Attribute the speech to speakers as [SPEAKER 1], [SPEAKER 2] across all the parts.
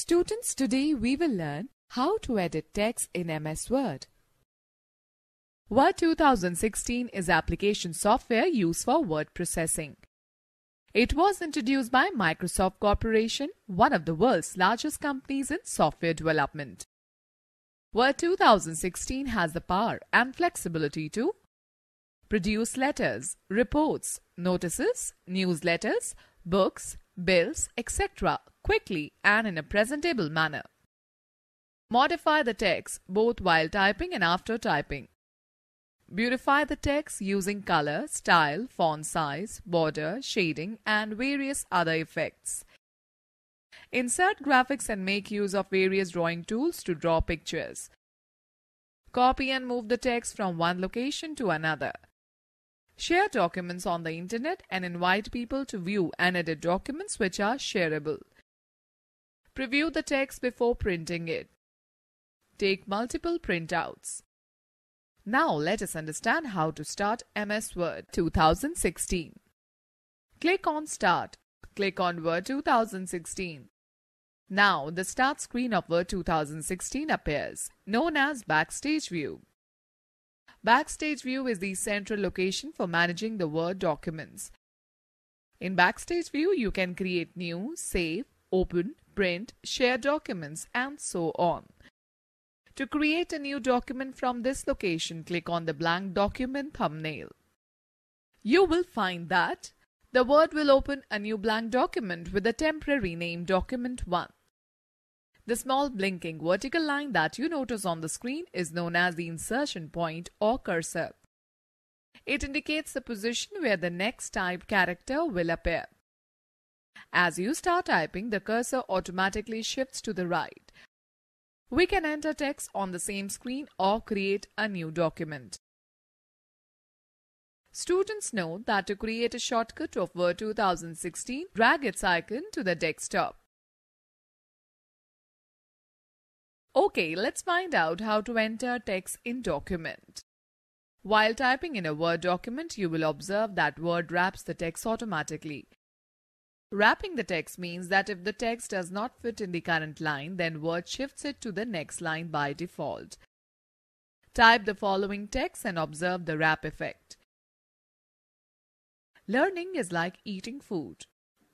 [SPEAKER 1] Students, today we will learn how to edit text in MS Word. Word 2016 is application software used for word processing. It was introduced by Microsoft Corporation, one of the world's largest companies in software development. Word 2016 has the power and flexibility to produce letters, reports, notices, newsletters, books, bills, etc. quickly and in a presentable manner. Modify the text both while typing and after typing. Beautify the text using color, style, font size, border, shading and various other effects. Insert graphics and make use of various drawing tools to draw pictures. Copy and move the text from one location to another. Share documents on the internet and invite people to view and edit documents which are shareable. Preview the text before printing it. Take multiple printouts. Now let us understand how to start MS Word 2016. Click on Start. Click on Word 2016. Now the start screen of Word 2016 appears, known as Backstage View. Backstage View is the central location for managing the Word documents. In Backstage View, you can create new, save, open, print, share documents and so on. To create a new document from this location, click on the blank document thumbnail. You will find that the Word will open a new blank document with a temporary name Document 1. The small blinking vertical line that you notice on the screen is known as the insertion point or cursor. It indicates the position where the next typed character will appear. As you start typing, the cursor automatically shifts to the right. We can enter text on the same screen or create a new document. Students note that to create a shortcut of Word 2016, drag its icon to the desktop. Okay, let's find out how to enter text in document. While typing in a Word document, you will observe that Word wraps the text automatically. Wrapping the text means that if the text does not fit in the current line, then Word shifts it to the next line by default. Type the following text and observe the wrap effect. Learning is like eating food.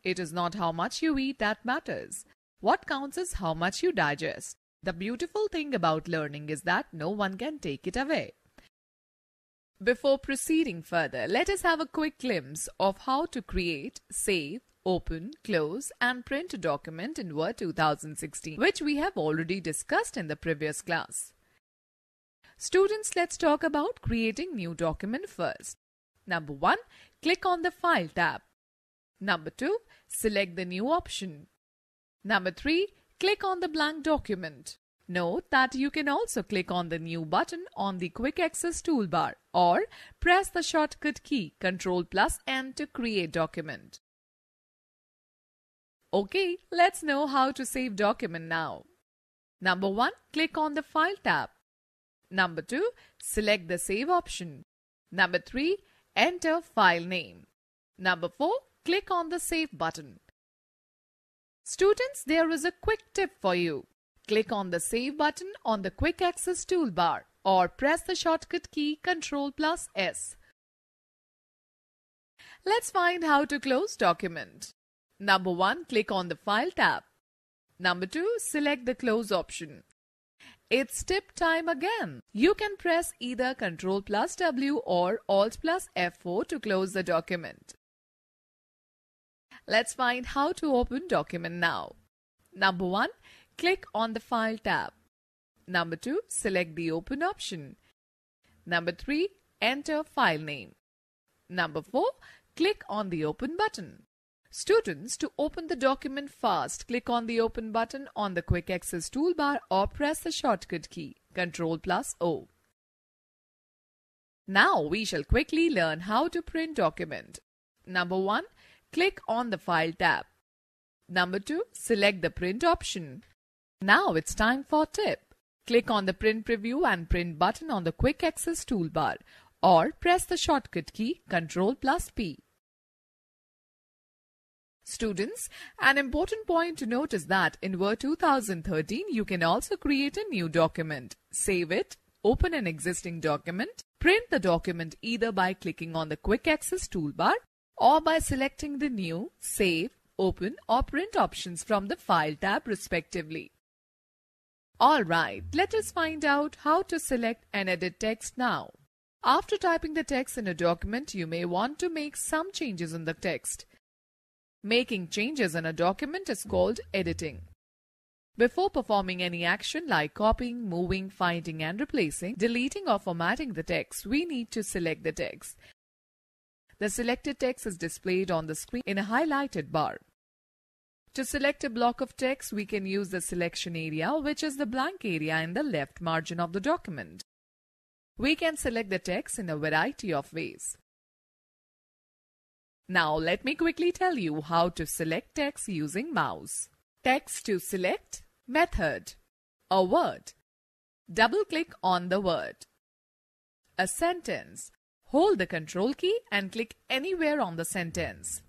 [SPEAKER 1] It is not how much you eat that matters. What counts is how much you digest. The beautiful thing about learning is that no one can take it away. Before proceeding further, let us have a quick glimpse of how to create, save, open, close and print a document in Word 2016, which we have already discussed in the previous class. Students, let's talk about creating new document first. Number 1. Click on the File tab. Number 2. Select the new option. Number 3. Click on the blank document. Note that you can also click on the New button on the Quick Access toolbar or press the shortcut key Ctrl plus N to create document. Okay, let's know how to save document now. Number 1. Click on the File tab. Number 2. Select the Save option. Number 3. Enter file name. Number 4. Click on the Save button. Students, there is a quick tip for you. Click on the Save button on the Quick Access toolbar or press the shortcut key Ctrl plus S. Let's find how to close document. Number 1. Click on the File tab. Number 2. Select the Close option. It's tip time again. You can press either Ctrl plus W or Alt plus F4 to close the document. Let's find how to open document now. Number 1. Click on the File tab. Number 2. Select the Open option. Number 3. Enter file name. Number 4. Click on the Open button. Students, to open the document fast, click on the Open button on the Quick Access toolbar or press the shortcut key, Ctrl plus O. Now we shall quickly learn how to print document. Number 1. Click on the File tab. Number 2. Select the Print option. Now it's time for tip. Click on the Print Preview and Print button on the Quick Access toolbar or press the shortcut key Ctrl plus P. Students, an important point to note is that in Word 2013, you can also create a new document, save it, open an existing document, print the document either by clicking on the Quick Access toolbar or by selecting the New, Save, Open or Print options from the File tab respectively. Alright, let us find out how to select and edit text now. After typing the text in a document, you may want to make some changes in the text. Making changes in a document is called editing. Before performing any action like copying, moving, finding and replacing, deleting or formatting the text, we need to select the text. The selected text is displayed on the screen in a highlighted bar. To select a block of text, we can use the selection area, which is the blank area in the left margin of the document. We can select the text in a variety of ways. Now let me quickly tell you how to select text using mouse. Text to select Method A word Double-click on the word. A sentence Hold the control key and click anywhere on the sentence.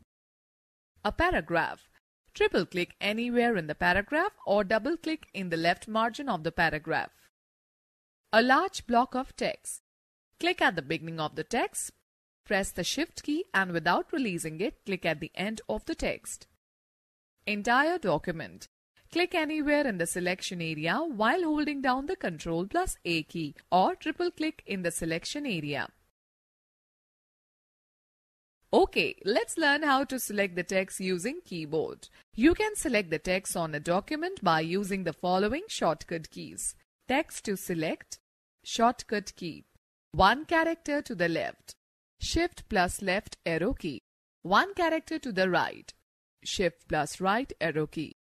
[SPEAKER 1] A paragraph Triple-click anywhere in the paragraph or double-click in the left margin of the paragraph. A large block of text. Click at the beginning of the text, Press the Shift key and without releasing it, click at the end of the text. Entire document. Click anywhere in the selection area while holding down the Ctrl plus A key or triple click in the selection area. Okay, let's learn how to select the text using keyboard. You can select the text on a document by using the following shortcut keys. Text to select, shortcut key. One character to the left, Shift plus left arrow key. One character to the right. Shift plus right arrow key.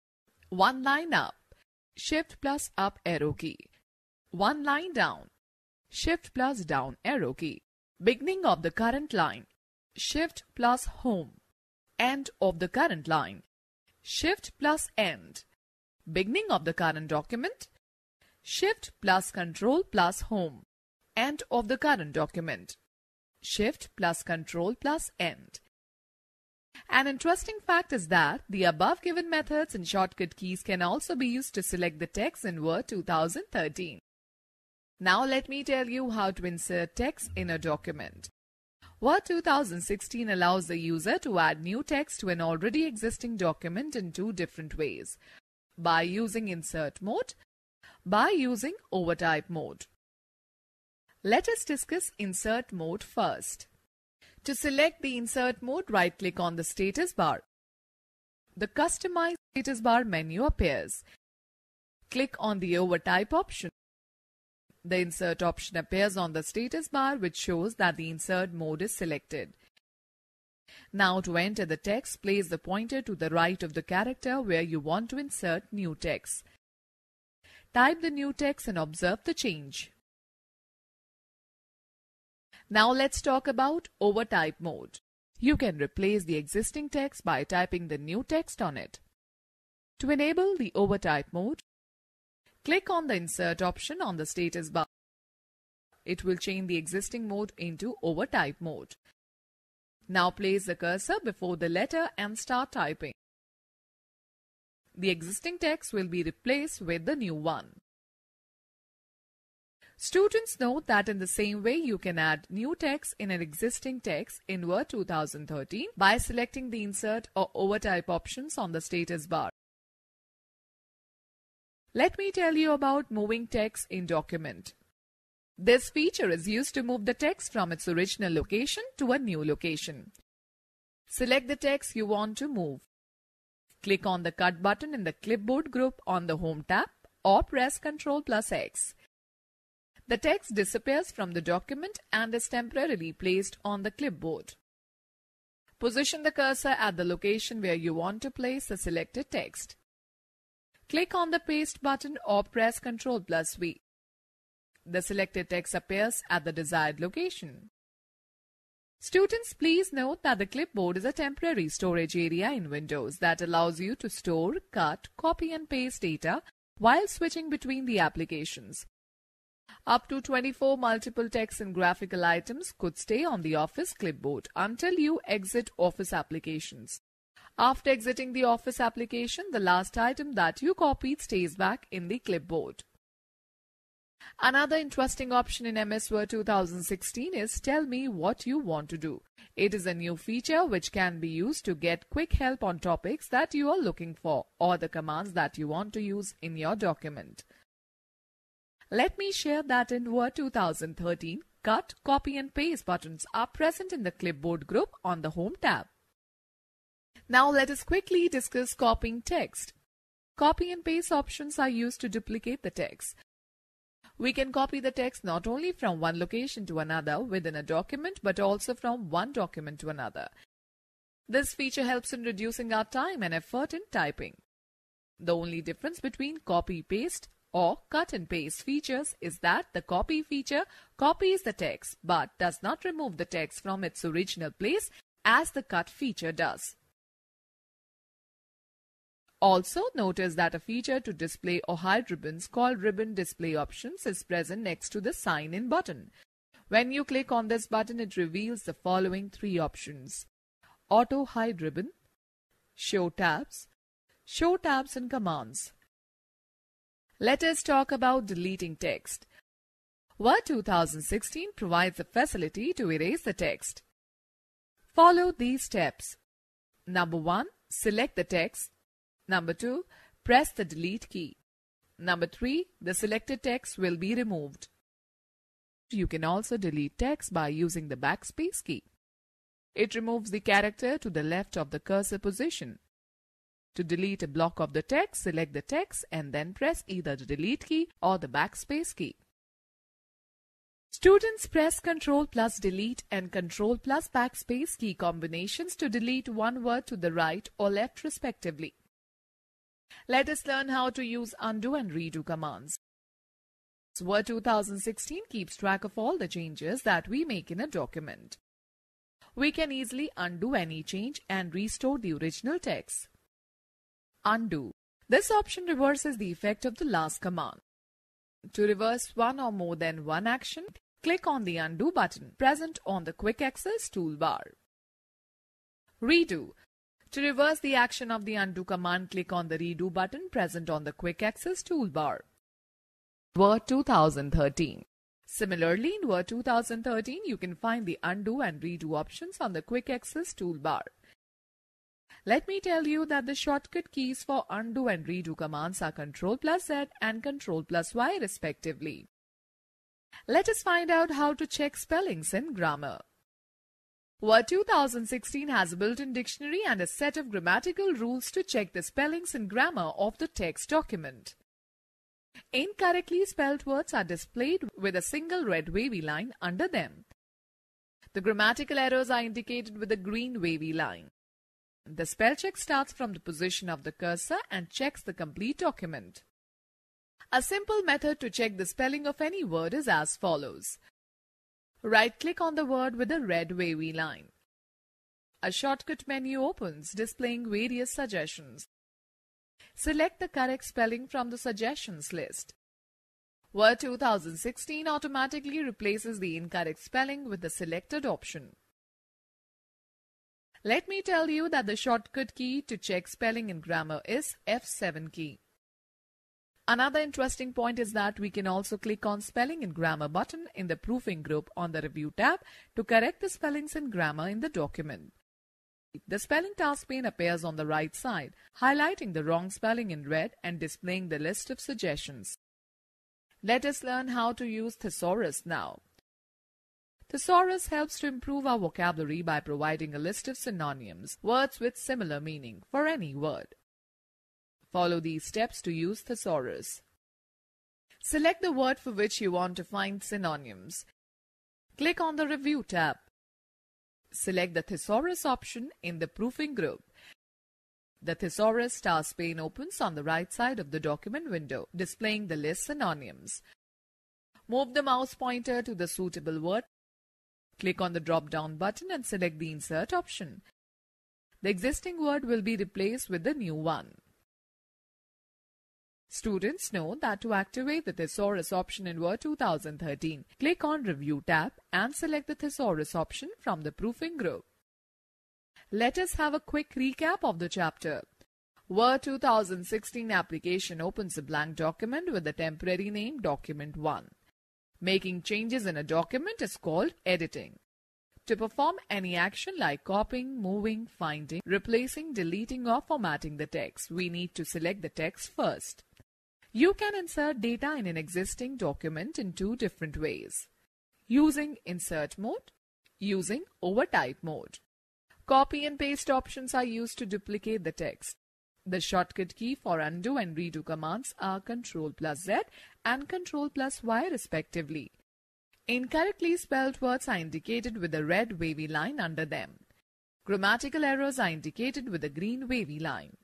[SPEAKER 1] One line up. Shift plus up arrow key. One line down. Shift plus down arrow key. Beginning of the current line. Shift plus home. End of the current line. Shift plus end. Beginning of the current document. Shift plus control plus home. End of the current document. Shift plus Control plus End. An interesting fact is that the above given methods and shortcut keys can also be used to select the text in Word 2013. Now let me tell you how to insert text in a document. Word 2016 allows the user to add new text to an already existing document in two different ways. By using Insert mode, by using Overtype mode. Let us discuss Insert mode first. To select the Insert mode, right-click on the status bar. The Customize status bar menu appears. Click on the Overtype option. The Insert option appears on the status bar which shows that the Insert mode is selected. Now to enter the text, place the pointer to the right of the character where you want to insert new text. Type the new text and observe the change. Now let's talk about overtype mode. You can replace the existing text by typing the new text on it. To enable the overtype mode, click on the insert option on the status bar. It will change the existing mode into overtype mode. Now place the cursor before the letter and start typing. The existing text will be replaced with the new one. Students note that in the same way you can add new text in an existing text in Word 2013 by selecting the Insert or Overtype options on the status bar. Let me tell you about moving text in document. This feature is used to move the text from its original location to a new location. Select the text you want to move. Click on the Cut button in the Clipboard group on the Home tab or press Ctrl plus X. The text disappears from the document and is temporarily placed on the clipboard. Position the cursor at the location where you want to place the selected text. Click on the Paste button or press Ctrl plus V. The selected text appears at the desired location. Students, please note that the clipboard is a temporary storage area in Windows that allows you to store, cut, copy and paste data while switching between the applications. Up to 24 multiple text and graphical items could stay on the Office clipboard until you exit Office applications. After exiting the Office application, the last item that you copied stays back in the clipboard. Another interesting option in MS Word 2016 is Tell me what you want to do. It is a new feature which can be used to get quick help on topics that you are looking for or the commands that you want to use in your document. Let me share that in Word 2013, Cut, Copy and Paste buttons are present in the Clipboard group on the Home tab. Now let us quickly discuss copying text. Copy and paste options are used to duplicate the text. We can copy the text not only from one location to another within a document but also from one document to another. This feature helps in reducing our time and effort in typing. The only difference between copy-paste or cut and paste features is that the copy feature copies the text but does not remove the text from its original place as the cut feature does. Also, notice that a feature to display or hide ribbons called Ribbon Display Options is present next to the Sign In button. When you click on this button, it reveals the following three options. Auto Hide Ribbon, Show Tabs, Show Tabs and Commands. Let us talk about deleting text. Word 2016 provides a facility to erase the text. Follow these steps. Number 1. Select the text Number 2. Press the delete key. Number 3. The selected text will be removed. You can also delete text by using the backspace key. It removes the character to the left of the cursor position. To delete a block of the text, select the text and then press either the delete key or the backspace key. Students press Ctrl plus delete and Ctrl plus backspace key combinations to delete one word to the right or left respectively. Let us learn how to use undo and redo commands. Word 2016 keeps track of all the changes that we make in a document. We can easily undo any change and restore the original text. Undo. This option reverses the effect of the last command. To reverse one or more than one action, click on the Undo button present on the Quick Access toolbar. Redo. To reverse the action of the undo command, click on the redo button present on the quick access toolbar. Word 2013 Similarly, in Word 2013, you can find the undo and redo options on the quick access toolbar. Let me tell you that the shortcut keys for undo and redo commands are Ctrl plus Z and Ctrl plus Y respectively. Let us find out how to check spellings in grammar. Word 2016 has a built-in dictionary and a set of grammatical rules to check the spellings and grammar of the text document. Incorrectly spelled words are displayed with a single red wavy line under them. The grammatical errors are indicated with a green wavy line. The spell check starts from the position of the cursor and checks the complete document. A simple method to check the spelling of any word is as follows. Right-click on the word with a red wavy line. A shortcut menu opens displaying various suggestions. Select the correct spelling from the suggestions list. Word 2016 automatically replaces the incorrect spelling with the selected option. Let me tell you that the shortcut key to check spelling and grammar is F7 key. Another interesting point is that we can also click on Spelling and Grammar button in the Proofing group on the Review tab to correct the spellings and grammar in the document. The spelling task pane appears on the right side, highlighting the wrong spelling in red and displaying the list of suggestions. Let us learn how to use Thesaurus now. Thesaurus helps to improve our vocabulary by providing a list of synonyms, words with similar meaning, for any word. Follow these steps to use thesaurus. Select the word for which you want to find synonyms. Click on the Review tab. Select the Thesaurus option in the Proofing group. The Thesaurus task pane opens on the right side of the document window, displaying the list synonyms. Move the mouse pointer to the suitable word. Click on the drop-down button and select the Insert option. The existing word will be replaced with the new one. Students know that to activate the Thesaurus option in Word 2013, click on Review tab and select the Thesaurus option from the Proofing group. Let us have a quick recap of the chapter. Word 2016 application opens a blank document with the temporary name Document 1. Making changes in a document is called editing. To perform any action like copying, moving, finding, replacing, deleting or formatting the text, we need to select the text first. You can insert data in an existing document in two different ways. Using insert mode, using overtype mode. Copy and paste options are used to duplicate the text. The shortcut key for undo and redo commands are Ctrl plus Z and Ctrl plus Y respectively. Incorrectly spelled words are indicated with a red wavy line under them. Grammatical errors are indicated with a green wavy line.